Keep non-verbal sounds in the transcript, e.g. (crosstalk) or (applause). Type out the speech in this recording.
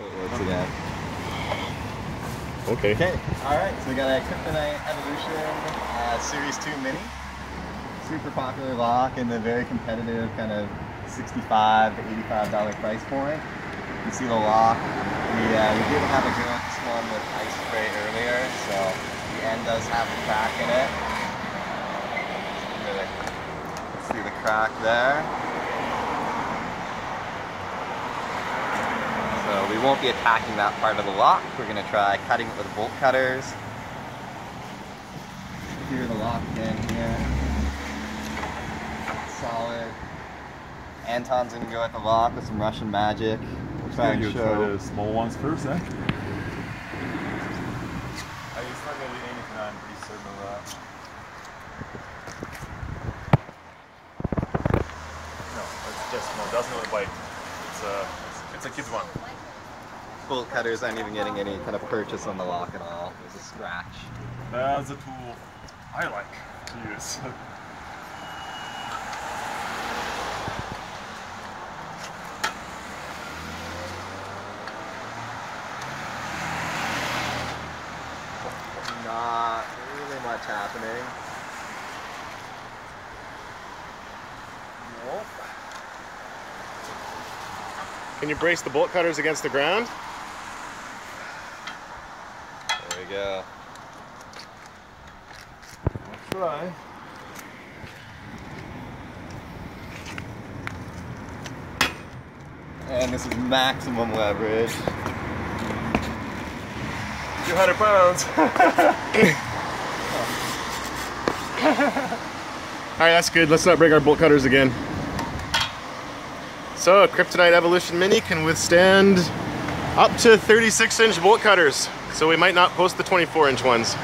works. Okay. Okay, alright, so we got a Kryptonite Evolution uh, Series 2 Mini. Super popular lock in the very competitive kind of 65 to $85 price point. You see the lock. We, uh, we did have a go one with ice spray earlier, so the end does have a crack in it. See the crack there. So we won't be attacking that part of the lock. We're gonna try cutting it with bolt cutters. Secure the lock again here. Solid. Anton's gonna go at the lock with some Russian magic. We'll try and you show. try the small ones first, eh? I, it's not gonna do anything, I'm pretty certain of that. No, it's just small. Doesn't really bite. It's a, it's, it's a kid's one. Bolt cutters aren't even getting any kind of purchase on the lock at all. There's a scratch. That's a tool I like to use. (laughs) Not really much happening. Nope. Can you brace the bolt cutters against the ground? There we go. I'll try. And this is maximum leverage. 200 pounds. (laughs) All right, that's good. Let's not break our bolt cutters again. So, a Kryptonite Evolution Mini can withstand up to 36 inch bolt cutters. So we might not post the 24 inch ones.